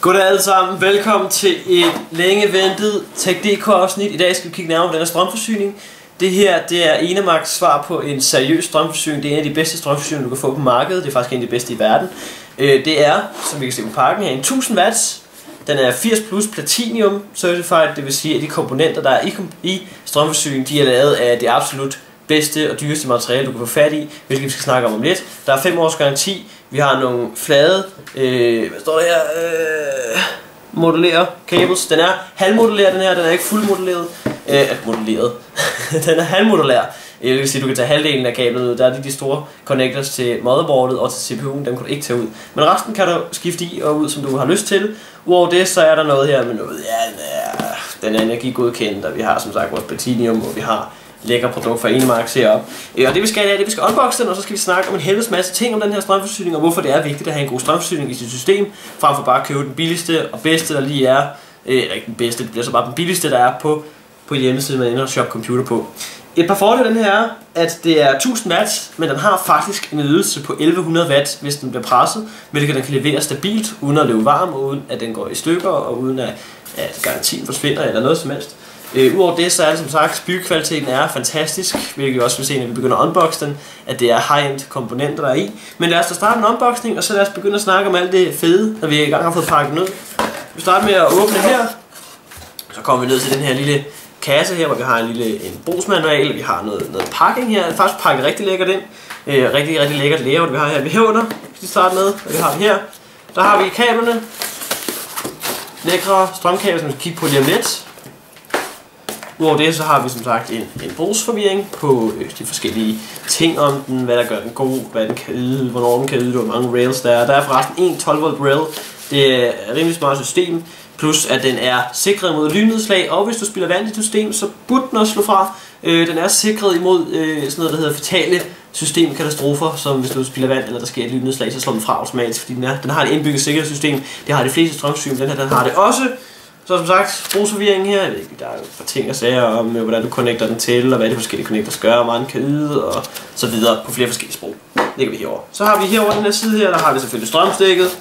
Goddag alle sammen, velkommen til et længe ventet TechDK afsnit. I dag skal vi kigge nærmere på den her strømforsyning. Det her det er Enemax svar på en seriøs strømforsyning. Det er en af de bedste strømforsyninger, du kan få på markedet. Det er faktisk en af de bedste i verden. Øh, det er, som vi kan se på pakken her, en 1000 watts. Den er 80 plus platinum certified, det vil sige, at de komponenter, der er i strømforsyningen, de er lavet af det absolut bedste og dyreste materiale, du kan få fat i, hvilket vi skal snakke om om lidt. Der er 5 års garanti. Vi har nogle flade, øh, hvad står der her, øh, modellere cables. Den er halvmodelleret, den her, den er ikke fuldmodelleret. Øh, modelleret. den er halvmodellær. Det vil sige, du kan tage halvdelen af kablet ud. Der er de, de store connectors til motherboardet og til CPU'en, dem kan du ikke tage ud. Men resten kan du skifte i og ud, som du har lyst til. Udover det, så er der noget her med noget, ja, den er, den er energigodkendt, og vi har som sagt vores platinium, og vi har lækker produkt fra Enemark heroppe. Øh, og det vi skal i dag, det vi skal unboxe den, og så skal vi snakke om en helvedes masse ting om den her strømforsyning, og hvorfor det er vigtigt at have en god strømforsyning i sit system, frem for bare at købe den billigste og bedste, der lige er, øh, eller ikke den bedste, det bliver så bare den billigste, der er på, på hjemmesiden, man ender shop computer på. Et par fordele den her er, at det er 1000 watt, men den har faktisk en ydelse på 1100 watt, hvis den bliver presset, hvilket den kan levere stabilt, uden at løbe varm, uden at den går i stykker, og uden at, at garantien forsvinder eller noget som helst. Øh, Udover det, så er det som sagt, byggekvaliteten er fantastisk, hvilket vi også vil se, når vi begynder at unboxe den, at det er high-end komponenter, der er i. Men lad os da starte en unboxing, og så lad os begynde at snakke om alt det fede, når vi i gang har fået pakket ud. Vi starter med at åbne her, så kommer vi ned til den her lille kasse her, hvor vi har en lille en brugsmanual, vi har noget, noget pakking her, det er faktisk pakket rigtig lækkert ind. Øh, rigtig, rigtig lækkert layout, vi har her. Vi herunder, vi starter med, og vi har her. Der har vi kablerne, lækre strømkabler, som vi skal kigge på lige om lidt. Udover det, så har vi som sagt en, en brugsforvirring på øh, de forskellige ting om den, hvad der gør den god, hvad den kan yde, hvornår den kan yde, hvor mange rails der er. Der er forresten en 12 volt rail, det er et rimelig smart system, plus at den er sikret mod lynnedslag, og hvis du spiller vand i system, så burde den også slå fra. Øh, den er sikret imod øh, sådan noget, der hedder fatale systemkatastrofer, som hvis du spiller vand, eller der sker et lynnedslag, så slår den fra automatisk, fordi den, er, den har et indbygget sikkerhedssystem. Det har de fleste strømsystem, den her den har det også. Så som sagt, brugsforvirring her, jeg ved ikke, der er for ting og sager om, øh, hvordan du connecter den til, og hvad de forskellige connectors gør, og hvordan kan yde, og så videre på flere forskellige sprog. Det vi herover. Så har vi herover den her side her, der har vi selvfølgelig strømstikket.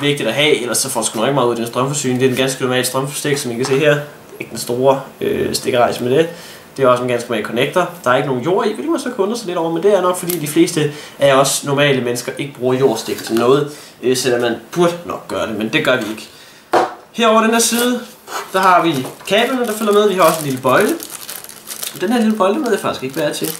Vigtigt at have, ellers så får du nok ikke meget ud af den strømforsyning. Det er en ganske normal strømstik, som I kan se her. Ikke den store øh, stikkerejse med det. Det er også en ganske normal connector. Der er ikke nogen jord i, hvilket man så kan undre sig lidt over, men det er nok fordi de fleste af os normale mennesker ikke bruger jordstik til noget, øh, selvom man burde nok gøre det, men det gør vi ikke. Herover den her side, der har vi kablerne, der følger med. Vi har også en lille bøjle. Den her lille bøjle ved jeg faktisk ikke, hvad er til.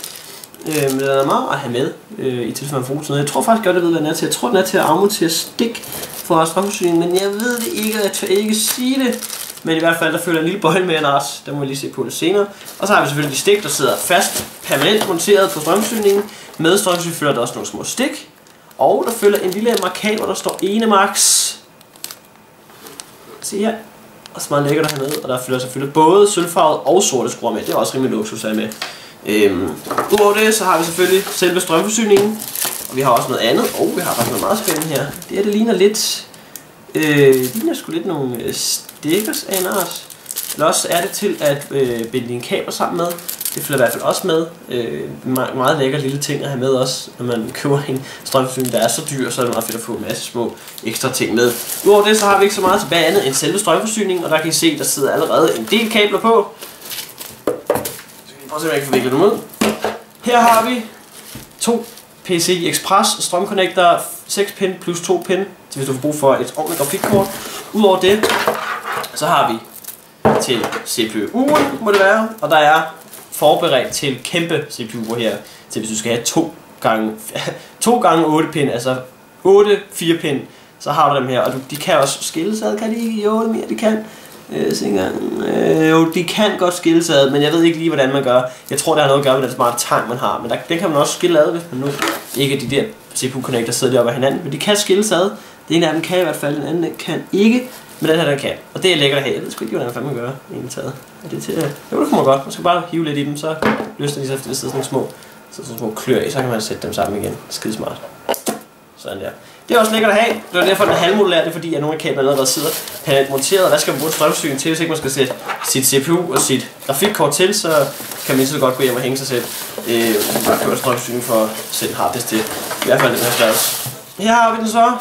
Øh, men den er meget at have med øh, i tilfælde af får. Jeg tror faktisk godt, jeg ved, hvad den er til. Jeg tror, den er til at afmontere stik for strømforsyningen, men jeg ved det ikke, og jeg tør ikke sige det. Men i hvert fald, der følger en lille bøjle med en ars. Der må vi lige se på det senere. Og så har vi selvfølgelig de stik, der sidder fast, permanent monteret på strømforsyningen. Med strømforsyningen følger der også nogle små stik. Og der følger en lille markat, hvor der står Enemax Se her. Og så meget lækkert hernede. Og der følger selvfølgelig både sølvfarvet og sorte skruer med. Det er også rimelig luksus at med. Øhm, Udover det, så har vi selvfølgelig selve strømforsyningen. Og vi har også noget andet. Og oh, vi har faktisk noget meget spændende her. Det her, det ligner lidt... Øh, det ligner sgu lidt nogle øh, stickers af en art. Eller også er det til at øh, binde dine kabler sammen med. Det følger i hvert fald også med. Øh, meget lækker lille ting at have med også, når man køber en strømforsyning, der er så dyr, så er det meget fedt at få en masse små ekstra ting med. Udover det, så har vi ikke så meget tilbage andet end selve strømforsyningen, og der kan I se, der sidder allerede en del kabler på. Så kan vi prøve at se, om jeg kan forvikle dem ud. Her har vi to PCI Express strømconnector 6 pin plus 2 pin, så hvis du får brug for et ordentligt grafikkort. Udover det, så har vi til CPU'en, må det være, og der er forberedt til kæmpe CPU'er her, til hvis du skal have to gange, to gange 8 pin, altså 8 4 pin, så har du dem her, og de kan også skilles ad, kan de ikke? Jo, mere de kan. Øh, se engang, øh, jo, de kan godt skilles ad, men jeg ved ikke lige, hvordan man gør. Jeg tror, det har noget at gøre med den smarte tang, man har, men der, den kan man også skille ad, hvis man nu ikke de der CPU-connector sidder der over hinanden, men de kan skilles ad. Det ene af dem kan i hvert fald, den anden kan ikke. Men den her, den kan. Og det er lækkert at have. Jeg ved sgu ikke, hvordan man gøre, egentlig taget. Det til, øh, jo, det kommer godt. Man skal bare hive lidt i dem, så løsner de sig, hvis det sidder sådan små, så sådan små klør i, så kan man sætte dem sammen igen. Skide smart. Sådan der. Det er også lækkert at have. Det er derfor, den er halvmodulær. Det er fordi, at nogle af kablerne allerede sidder panelet monteret. Hvad skal man bruge strømsyn til, hvis ikke man skal sætte sit CPU og sit grafikkort til, så kan man så godt gå hjem og hænge sig selv. Øh, bare købe strømsyn for at sætte harddisk til. I hvert fald den her størrelse. Her har vi den så.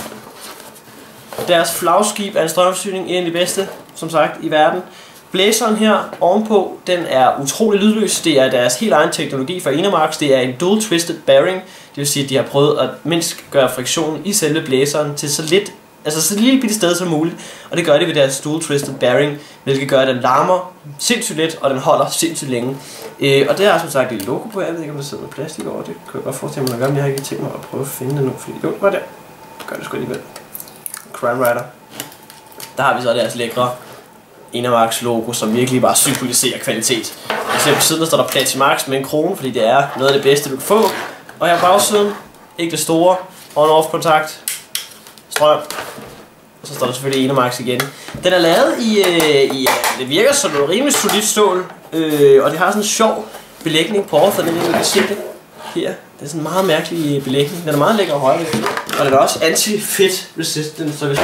Deres flagskib er en strømforsyning, en af de bedste, som sagt, i verden. Blæseren her ovenpå, den er utrolig lydløs. Det er deres helt egen teknologi fra Enermax. Det er en dual twisted bearing. Det vil sige, at de har prøvet at mindst gøre friktionen i selve blæseren til så lidt Altså så lille bitte sted som muligt, og det gør det ved deres dual twisted bearing, hvilket gør, at den larmer sindssygt let, og den holder sindssygt længe. Øh, og det er som sagt et logo på, jeg ved ikke om der sidder noget plastik over, det kan jeg godt forestille mig at gøre, men jeg har ikke tænkt mig at prøve at finde det nu, fordi jo, det var der. Det gør det sgu alligevel. Crime Rider. Der har vi så deres lækre Enermax logo, som virkelig bare symboliserer kvalitet. Jeg ser på siden, der står der Platimax med en krone, fordi det er noget af det bedste, du kan få. Og her på bagsiden, ikke det store, on-off kontakt, strøm, og så står der selvfølgelig Enermax igen. Den er lavet i, øh, i det virker som noget rimelig solidt stål, øh, og det har sådan en sjov belægning på overfladen, jeg kan se det her. Det er sådan en meget mærkelig belægning. Den er meget lækker og høj, og den er også anti-fit resistant, så hvis du,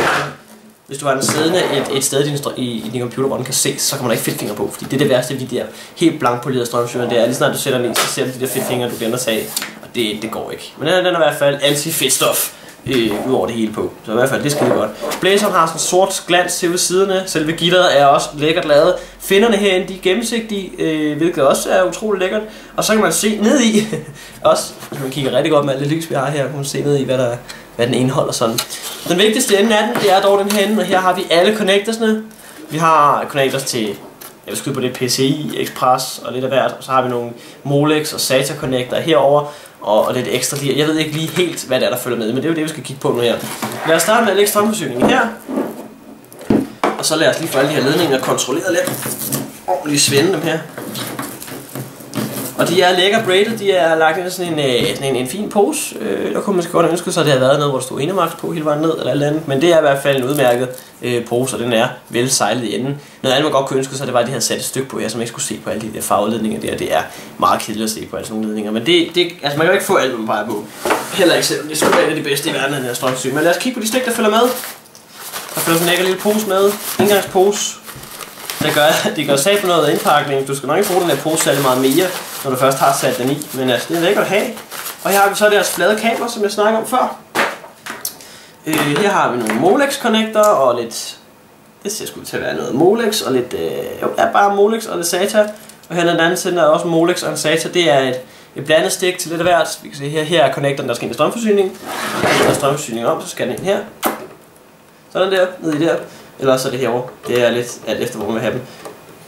hvis du har den siddende et, et sted i din, i, i din computer, hvor den kan ses, så kommer der ikke fedtfinger på, fordi det er det værste ved de der helt blankpolerede strømsyner, det er lige snart du sætter den i, så ser du de der fedtfingre, du glemmer at tage, og det, det går ikke. Men den, den er i hvert fald anti-fit stof øh, ud over det hele på. Så i hvert fald, det skal godt. Blæseren har sådan sort glans til ved siderne. Selve gitteret er også lækkert lavet. Finderne herinde, de er gennemsigtige, øh, hvilket også er utrolig lækkert. Og så kan man se ned i, også hvis man kigger rigtig godt med alt det lys, vi har her, kan man se ned i, hvad, der, hvad den indeholder sådan. Den vigtigste ende af den, det er dog den her ende, og her har vi alle connectorsne. Vi har connectors til jeg vil skyde på det PCI, Express og lidt af hvert. Og så har vi nogle Molex og SATA connector herover og, og lidt ekstra lige. Jeg ved ikke lige helt, hvad det er, der følger med, men det er jo det, vi skal kigge på nu her. Lad os starte med at lægge strømforsyningen her. Og så lad os lige få alle de her ledninger kontrolleret lidt. Og lige svende dem her. Og de er lækker braided, de er lagt i sådan en, øh, sådan en, en fin pose. Øh, der kunne man godt ønske sig, at det havde været noget, hvor der stod Inemax på hele vejen ned, eller alt andet. Men det er i hvert fald en udmærket øh, pose, og den er vel sejlet i enden. Noget andet, man godt kunne ønske sig, det var, at de havde sat et stykke på her, som ikke skulle se på alle de der farveledninger der. Det er meget kedeligt at se på alle sådan nogle ledninger. Men det, det, altså man kan jo ikke få alt, man peger på. Heller ikke selv. Det skulle være de bedste i verden, den her strømsyn. Men lad os kigge på de stik, der følger med. Der følger sådan en lille pose med. Indgangspose. Det gør, det gør sag på noget indpakning. Du skal nok ikke bruge den her pose særlig meget mere, når du først har sat den i. Men altså, det er lækkert at have. Og her har vi så deres flade kabler, som jeg snakkede om før. Øh, her har vi nogle Molex connector og lidt... Det ser sgu til at være noget Molex og lidt... Øh, jo, er bare Molex og lidt SATA. Og her den anden side er også Molex og en SATA. Det er et, et blandet stik til lidt af hvert. Vi kan se her, her er connectoren, der skal ind i strømforsyningen. Når strømforsyningen om, så skal den ind her. Sådan der, ned i der. Eller så er det herovre. Det er lidt alt efter, hvor man vil have dem.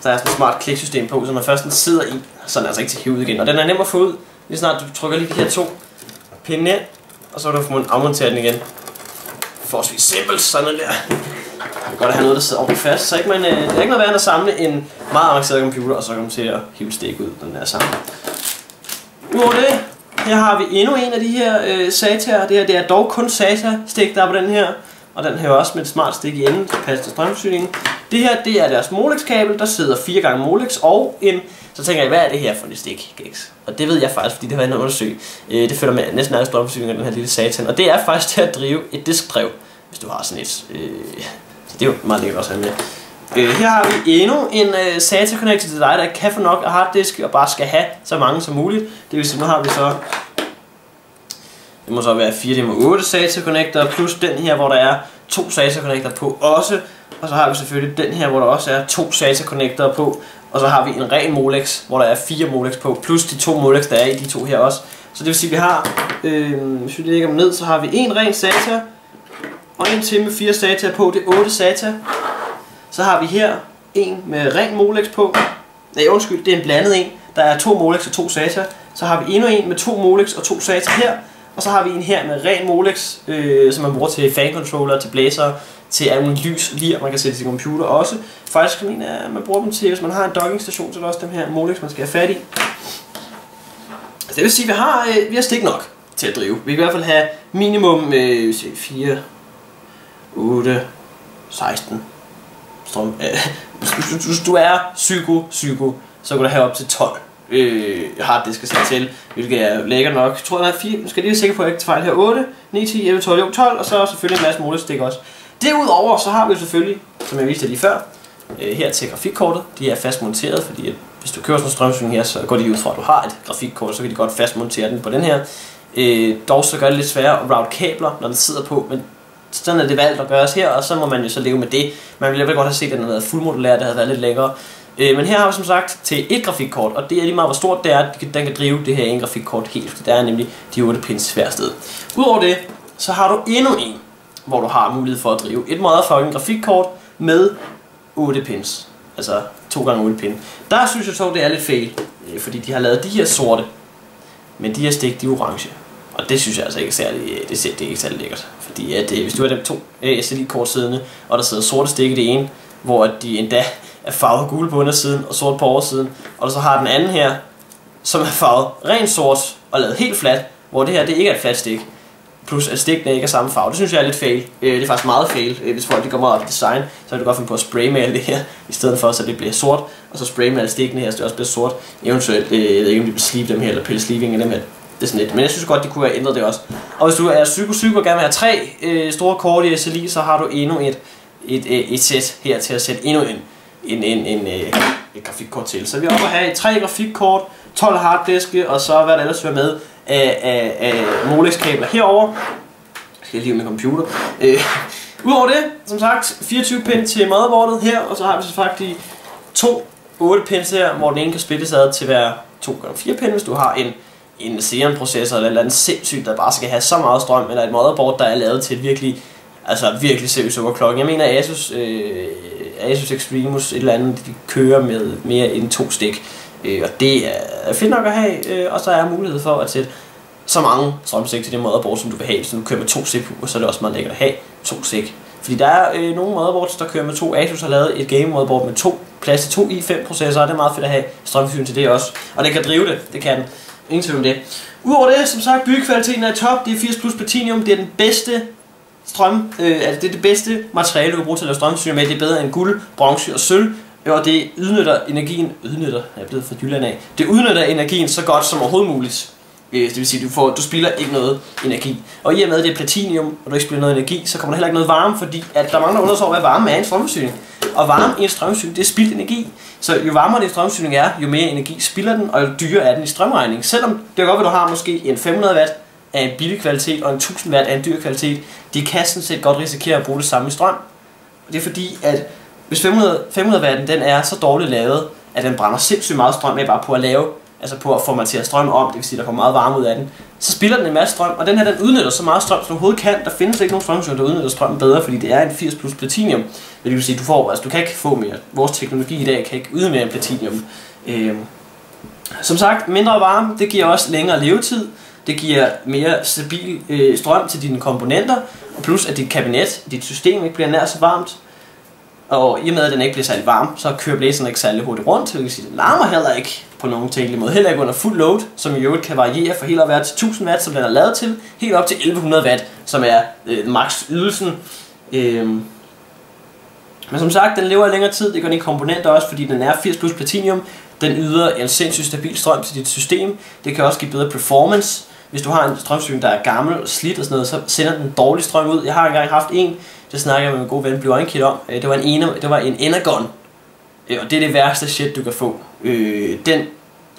Der er sådan et smart kliksystem på, så når først den sidder i, så er den altså ikke til at hive ud igen. Og den er nem at få ud, lige snart du trykker lige de her to pinde ind, og så vil du få afmonteret den igen. Forholdsvis simpelt, sådan der. Det er godt at have noget, der sidder ordentligt fast, så ikke man, øh, det er ikke noget værd at samle en meget avanceret computer, og så komme til at hive stik ud, den der sammen. Udover det, her har vi endnu en af de her øh, SATA. Det her det er dog kun SATA-stik, der er på den her og den her også med et smart stik i enden til passe til strømforsyningen. Det her, det er deres Molex-kabel, der sidder 4 gange Molex og en... Så tænker jeg, hvad er det her for en stik, Gex? Og det ved jeg faktisk, fordi det har været en undersøg. Øh, det følger med næsten alle strømforsyninger den her lille satan. Og det er faktisk til at drive et diskdrev, hvis du har sådan et. Øh, så det er jo meget lækkert også at have med. Øh, her har vi endnu en øh, SATA connector til dig, der kan få nok af harddisk og bare skal have så mange som muligt. Det vil sige, nu har vi så det må så være 4 dm 8 SATA connector, plus den her, hvor der er to SATA connector på også. Og så har vi selvfølgelig den her, hvor der også er to SATA connector på. Og så har vi en ren Molex, hvor der er fire Molex på, plus de to Molex, der er i de to her også. Så det vil sige, at vi har, øh, hvis vi lægger dem ned, så har vi en ren SATA, og en til med fire SATA på, det er 8 SATA. Så har vi her en med ren Molex på. Nej, undskyld, det er en blandet en. Der er to Molex og to SATA. Så har vi endnu en med to Molex og to SATA her. Og så har vi en her med ren Molex, øh, som man bruger til fan controller, til blæsere, til alle lys, lir, man kan sætte til sin computer også. Faktisk kan at man bruger dem til, hvis man har en dockingstation, så er der også dem her Molex, man skal have fat i. Så det vil sige, at vi har, øh, vi har stik nok til at drive. Vi kan i hvert fald have minimum øh, 4, 8, 16 strøm. Øh, hvis du er psyko, psyko, så kan du have op til 12 øh, harddisk skal sætte til, hvilket er lækker nok. Jeg tror, der er 4, skal lige være sikker på, at jeg ikke fejl her. 8, 9, 10, 11, 12, jo 12, og så selvfølgelig en masse målestik også. Derudover så har vi selvfølgelig, som jeg viste lige før, øh, her til grafikkortet. De er fast monteret, fordi at hvis du kører sådan en strømsyn her, så går de ud fra, at du har et grafikkort, så kan de godt fast montere den på den her. Øh, dog så gør det lidt sværere at route kabler, når den sidder på, men sådan er det valgt at gøres her, og så må man jo så leve med det. Man ville vel godt have set, at den havde været fuldmodulær, det havde været lidt længere. Øh, men her har vi som sagt til et grafikkort, og det er lige meget hvor stort det er, at den kan drive det her ene grafikkort helt, for det er nemlig de 8 pins hver sted. Udover det, så har du endnu en, hvor du har mulighed for at drive et motherfucking grafikkort med 8 pins. Altså 2 gange 8 pin. Der synes jeg så, det er lidt fail, øh, fordi de har lavet de her sorte, men de her stik, de er orange. Og det synes jeg altså ikke er særlig, øh, det, det er ikke særlig lækkert. Fordi at, øh, hvis du har dem to SLI-kort siddende, og der sidder sorte stik i det ene, hvor de endda er farvet gul på undersiden og sort på oversiden, og så har den anden her, som er farvet rent sort og lavet helt flat, hvor det her det ikke er et fladt stik, plus at stikkene ikke er samme farve. Det synes jeg er lidt fail. Øh, det er faktisk meget fail, øh, hvis folk de går meget op i design, så kan du godt finde på at spraymale det her, i stedet for så det bliver sort, og så spraymale stikkene her, så det også bliver sort. Eventuelt, øh, jeg ved ikke om de vil sleeve dem her, eller pille sleeving af dem her. Det er sådan lidt. Men jeg synes godt, de kunne have ændret det også. Og hvis du er psyko psyko og gerne vil have tre øh, store kort i SLI, så har du endnu et, et, et, et sæt her til at sætte endnu en en, en, en, øh, et grafikkort til. Så vi er oppe at have tre grafikkort, 12 harddiske, og så hvad der ellers vil med af, af, af Molex-kabler herover. Jeg skal lige med computer. Øh, Udover det, som sagt, 24 pin til motherboardet her, og så har vi så faktisk to 8 pins her, hvor den ene kan splittes ad til hver 2x4 pin, hvis du har en, en Xeon processor eller et eller andet sindssygt, der bare skal have så meget strøm, eller et motherboard, der er lavet til et virkelig, altså virkelig seriøst overclock. Jeg mener Asus øh, Asus Extremus, et eller andet, de kører med mere end to stik. Øh, og det er fedt nok at have, øh, og så er mulighed for at sætte så mange strømstik til det motherboard, som du vil have. Hvis du kører med to CPU'er, så er det også meget lækkert at have to stik. Fordi der er øh, nogle motherboards, der kører med to. Asus har lavet et game motherboard med to plads til to i5 processorer, det er meget fedt at have strømforsyning til det også. Og det kan drive det, det kan den. Ingen tvivl om det. Udover det, som sagt, byggekvaliteten er top. Det er 80 plus platinum. Det er den bedste strøm, øh, altså det er det bedste materiale, du kan bruge til at lave strømforsyning med. Det er bedre end guld, bronze og sølv. Øh, og det udnytter energien, udnytter, jeg er blevet fra Jylland af, det udnytter energien så godt som overhovedet muligt. Øh, det vil sige, du, får, du spilder ikke noget energi. Og i og med, at det er platinium, og du ikke spilder noget energi, så kommer der heller ikke noget varme, fordi at der mangler undersøg, over, hvad varme er i en strømforsyning. Og varme i en strømforsyning, det er spildt energi. Så jo varmere din strømforsyning er, jo mere energi spilder den, og jo dyrere er den i strømregning. Selvom det er godt, at du har måske en 500 watt af en billig kvalitet, og en 1000 watt af en dyr kvalitet, de kan sådan set godt risikere at bruge det samme i strøm. Og det er fordi, at hvis 500, 500 watt den er så dårligt lavet, at den brænder sindssygt meget strøm af bare på at lave, altså på at formatere strøm om, det vil sige, at der kommer meget varme ud af den, så spiller den en masse strøm, og den her den udnytter så meget strøm, som du overhovedet kan. Der findes ikke nogen strømstation, der udnytter strøm bedre, fordi det er en 80 plus platinium. Det vil sige, du får, altså du kan ikke få mere. Vores teknologi i dag kan ikke yde mere end platinium. Øh, Som sagt, mindre varme, det giver også længere levetid. Det giver mere stabil øh, strøm til dine komponenter, og plus at dit kabinet, dit system ikke bliver nær så varmt. Og i og med at den ikke bliver særlig varm, så kører blæseren ikke særlig hurtigt rundt, det vil sige, at den larmer heller ikke på nogen tænkelig måde. Heller ikke under fuld load, som i øvrigt kan variere fra helt op til 1000 watt, som den er lavet til, helt op til 1100 watt, som er øh, max ydelsen. Øhm. Men som sagt, den lever i længere tid, det gør den i komponenter også, fordi den er 80 plus platinum. Den yder en sindssygt stabil strøm til dit system. Det kan også give bedre performance hvis du har en strømforsyning, der er gammel og slidt og sådan noget, så sender den dårlig strøm ud. Jeg har engang haft en, det snakker jeg med min gode ven Blue Kit om. Øh, det var en, ene, det var en Energon. Øh, og det er det værste shit, du kan få. Øh, den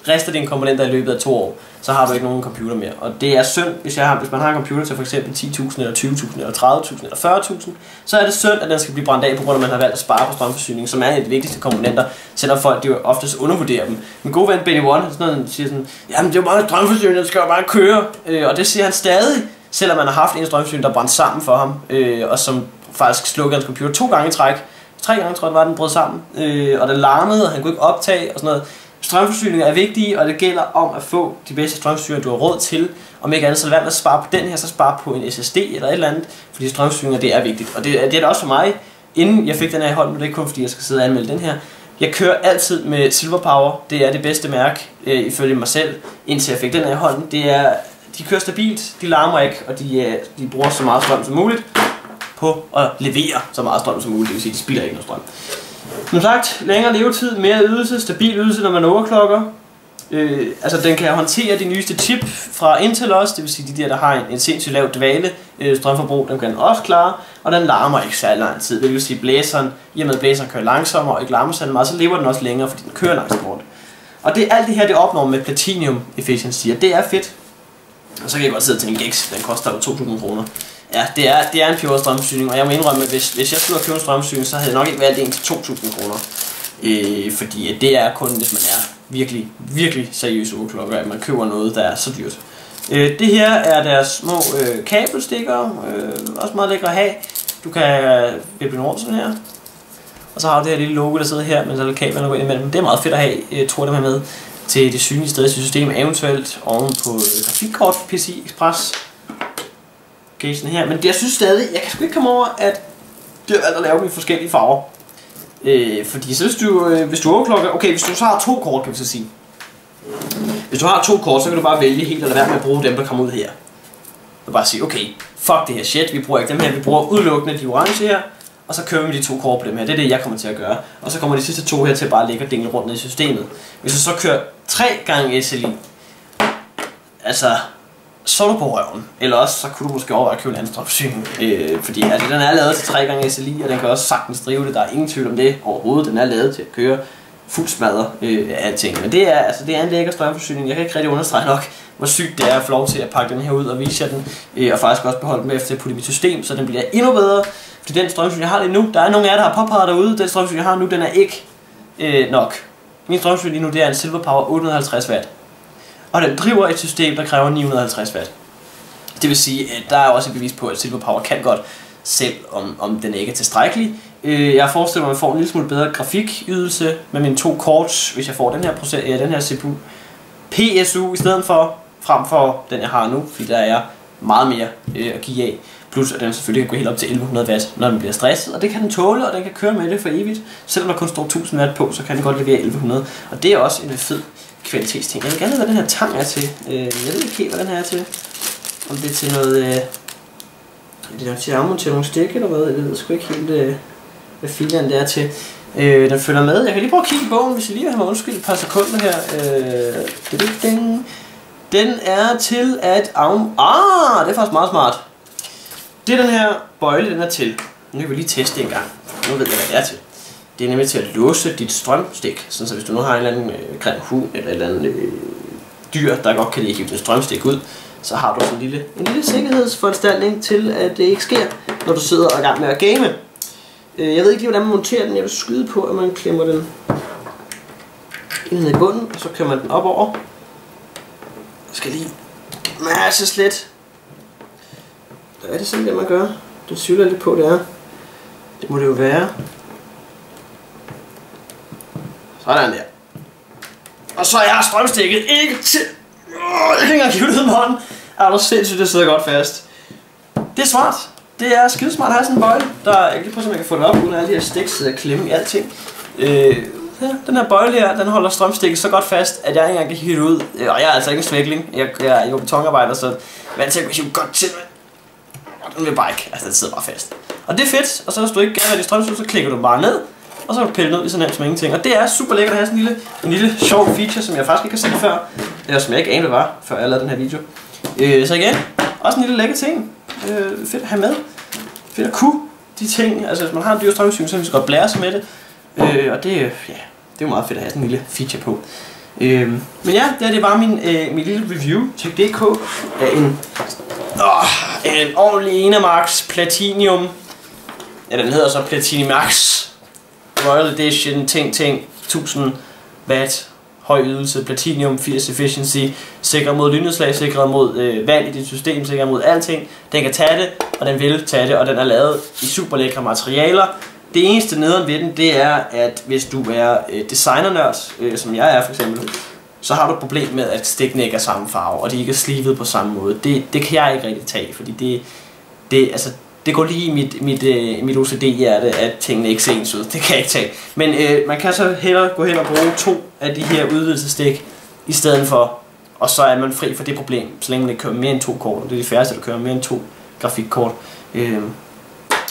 rester dine komponenter i løbet af to år så har du ikke nogen computer mere. Og det er synd, hvis, jeg har, hvis man har en computer til for eksempel 10.000 eller 20.000 eller 30.000 eller 40.000, så er det synd, at den skal blive brændt af, på grund af, at man har valgt at spare på strømforsyningen, som er en af de vigtigste komponenter, selvom folk de jo oftest undervurderer dem. Min gode ven Benny One, sådan noget, siger sådan, jamen det er jo bare strømforsyning, den skal jo bare køre. Øh, og det siger han stadig, selvom man har haft en strømforsyning, der brændte sammen for ham, øh, og som faktisk slukkede hans computer to gange i træk. Tre gange tror jeg, det var, den brød sammen, øh, og den larmede, og han kunne ikke optage og sådan noget. Strømforsyninger er vigtige, og det gælder om at få de bedste strømforsyninger, du har råd til. Om ikke andet, så lad at spare på den her, så spare på en SSD eller et eller andet, fordi strømforsyninger, det er vigtigt. Og det, det er det også for mig, inden jeg fik den her i hånden, det er ikke kun fordi, jeg skal sidde og anmelde den her. Jeg kører altid med Silver Power, det er det bedste mærke, øh, ifølge mig selv, indtil jeg fik den her i hånden. Det er, de kører stabilt, de larmer ikke, og de, øh, de bruger så meget strøm som muligt på at levere så meget strøm som muligt, det vil sige, de spilder ikke noget strøm. Som sagt, længere levetid, mere ydelse, stabil ydelse, når man overklokker. Øh, altså den kan håndtere de nyeste chip fra Intel også, det vil sige de der, der har en, en sindssygt lav dvale øh, strømforbrug, den kan den også klare, og den larmer ikke særlig lang tid. Det vil sige blæseren, i og med at blæseren kører langsommere og ikke larmer særlig meget, så lever den også længere, fordi den kører langsomt rundt. Og det alt det her, det opnår med Platinum Efficiency, og det er fedt. Og så kan jeg godt sidde til en Gex, den koster jo 2.000 kroner. Ja, det er, det er en pure strømforsyning, og jeg må indrømme, at hvis, hvis jeg skulle have købt en strømforsyning, så havde jeg nok ikke valgt en til 2.000 kroner. Øh, fordi det er kun, hvis man er virkelig, virkelig seriøs overklokker, at man køber noget, der er så dyrt. Øh, det her er deres små øh, kabelstikker, øh, også meget lækre at have. Du kan øh, vippe den rundt sådan her. Og så har du det her lille logo, der sidder her, men så er der kabler, der går ind imellem. Det er meget fedt at have, øh, jeg tror det med til det synlige sted i systemet, eventuelt oven på øh, grafikkort PC Express casen her. Men det, jeg synes stadig, jeg kan sgu ikke komme over, at det har valgt at lave dem i forskellige farver. Øh, fordi så hvis du, øh, hvis du overklokker, okay, hvis du så har to kort, kan vi så sige. Hvis du har to kort, så kan du bare vælge helt eller være med at bruge dem, der kommer ud her. Og bare sige, okay, fuck det her shit, vi bruger ikke dem her, vi bruger udelukkende de orange her, og så kører vi de to kort på dem her. Det er det, jeg kommer til at gøre. Og så kommer de sidste to her til at bare ligge og dingle rundt ned i systemet. Hvis du så kører tre gange SLI, altså, så er du på røven. Eller også, så kunne du måske overveje at købe en anden strømforsyning. Øh, fordi altså, den er lavet til 3 gange SLI, og den kan også sagtens drive det. Der er ingen tvivl om det overhovedet. Den er lavet til at køre fuld smadret øh, af alting. Men det er, altså, det er en lækker strømforsyning. Jeg kan ikke rigtig understrege nok, hvor sygt det er at få lov til at pakke den her ud og vise jer den. Øh, og faktisk også beholde den med efter at putte i mit system, så den bliver endnu bedre. Fordi den strømforsyning, jeg har lige nu, der er nogle af jer, der har påpeget derude, den strømforsyning, jeg har nu, den er ikke øh, nok. Min strømforsyning lige nu, det er en Silver Power 850 watt. Og den driver et system, der kræver 950 watt. Det vil sige, at der er også et bevis på, at Silver Power kan godt, selv om, om den ikke er tilstrækkelig. Øh, jeg forestiller mig, at jeg får en lille smule bedre grafikydelse med mine to kort, hvis jeg får den her, proces, ja, den her CPU PSU i stedet for, frem for den jeg har nu, fordi der er meget mere øh, at give af. Plus at den selvfølgelig kan gå helt op til 1100 watt, når den bliver stresset, og det kan den tåle, og den kan køre med det for evigt. Selvom der kun står 1000 watt på, så kan den godt levere 1100, og det er også en fed kvalitetsting. Jeg vil gerne vide, hvad den her tang er til. Øh, jeg ved ikke helt, hvad den her er til. Om det er til noget... Øh, det er til at afmontere nogle stik eller hvad, jeg ved sgu ikke helt, øh, hvad filen det er til. Øh, den følger med. Jeg kan lige prøve at kigge i bogen, hvis I lige har mig undskyld et par sekunder her. Øh, den, den er til at af... Ah, det er faktisk meget smart. Det er den her bøjle, den er til. Nu kan vi lige teste en gang. Nu ved jeg, hvad det er til. Det er nemlig til at låse dit strømstik. Sådan så hvis du nu har en eller anden øh, grim hund eller et eller andet øh, dyr, der godt kan lide at hive din strømstik ud, så har du sådan en lille, en lille sikkerhedsforanstaltning til, at det ikke sker, når du sidder og er i gang med at game. Øh, jeg ved ikke lige, hvordan man monterer den. Jeg vil skyde på, at man klemmer den ind i bunden, og så kører man den op over. Jeg skal lige masse slet. Hvad er det sådan, det man gør? Den syler lidt på, det er. Det må det jo være. Sådan der. Og så er strømstikket ikke til... Jeg kan ikke engang give det med hånden. Er du sindssygt, det sidder godt fast. Det er smart. Det er skidesmart at have sådan en bøjle. Der, jeg kan lige prøve, om jeg kan få det op, uden alle de her stik sidder klemme i alting. Øh, den her bøjle her, den holder strømstikket så godt fast, at jeg ikke engang kan hive det ud. Og jeg er altså ikke en svækling. Jeg, jeg er jo betonarbejder, så vant til at hive godt til. Og den vil bare ikke. Altså, den sidder bare fast. Og det er fedt. Og så hvis du ikke gerne vil have strømstik, så klikker du bare ned. Og så kan du pille ned i så nemt som ingenting. Og det er super lækkert at have sådan en lille, en lille sjov feature, som jeg faktisk ikke har set før. Eller som jeg ikke anede var, før jeg lavede den her video. Øh, så igen, også en lille lækker ting. Øh, fedt at have med fedt at kunne de ting. Altså hvis man har en dyr strømforsyning, så kan vi godt blære sig med det. Øh, og det, ja, det er jo meget fedt at have sådan en lille feature på. Øh, men ja, det, her, det var min, øh, min lille review til DK af en, åh, en ordentlig Enemax Platinum. Ja, den hedder så Platinimax Royal Edition, ting, ting, 1000 watt høj ydelse, platinum, 80 efficiency, sikret mod lynnedslag, sikret mod øh, vand i dit system, sikret mod alting. Den kan tage det, og den vil tage det, og den er lavet i super lækre materialer. Det eneste nederen ved den, det er, at hvis du er øh, designernørd, øh, som jeg er for eksempel, så har du et problem med, at stikkene ikke er samme farve, og de ikke er slivet på samme måde. Det, det kan jeg ikke rigtig tage, fordi det, det, altså, det går lige i mit, mit, øh, mit OCD-hjerte, at tingene ikke ser ens ud. Det kan jeg ikke tage. Men øh, man kan så hellere gå hen og bruge to af de her udvidelsestik, i stedet for, og så er man fri for det problem, så længe man ikke kører mere end to kort. Det er de færreste, der kører mere end to grafikkort. Øh.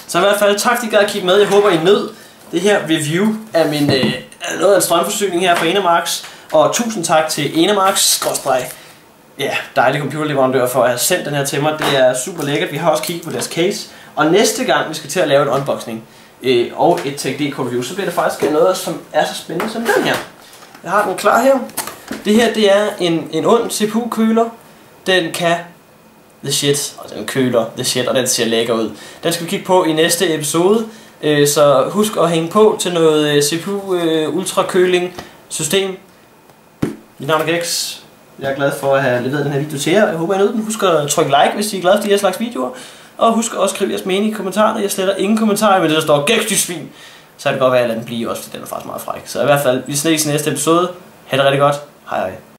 Så i hvert fald tak, fordi I gad at kigge med. Jeg håber, I nød det her review af min, øh, noget af en strømforsyning her fra Enemax. Og tusind tak til Enemax, ja, dejlig computerleverandør for at have sendt den her til mig. Det er super lækkert. Vi har også kigget på deres case. Og næste gang vi skal til at lave et unboxing øh, og et TechDK review, så bliver det faktisk noget, som er så spændende som den her. Jeg har den klar her. Det her det er en, en ond CPU-køler. Den kan the shit, og den køler the shit, og den ser lækker ud. Den skal vi kigge på i næste episode, øh, så husk at hænge på til noget øh, CPU øh, ultrakøling system. Mit navn er Gex. Jeg er glad for at have leveret den her video til jer. Jeg håber, I nød den. Husk at trykke like, hvis I er glade for de her slags videoer. Og husk også at skrive jeres mening i kommentarerne. Jeg sletter ingen kommentarer med det, der står Gex, svin. Så er det godt være, at jeg lader den blive også, fordi den er faktisk meget fræk. Så i hvert fald, vi ses i næste episode. Ha' det rigtig godt. Hej hej.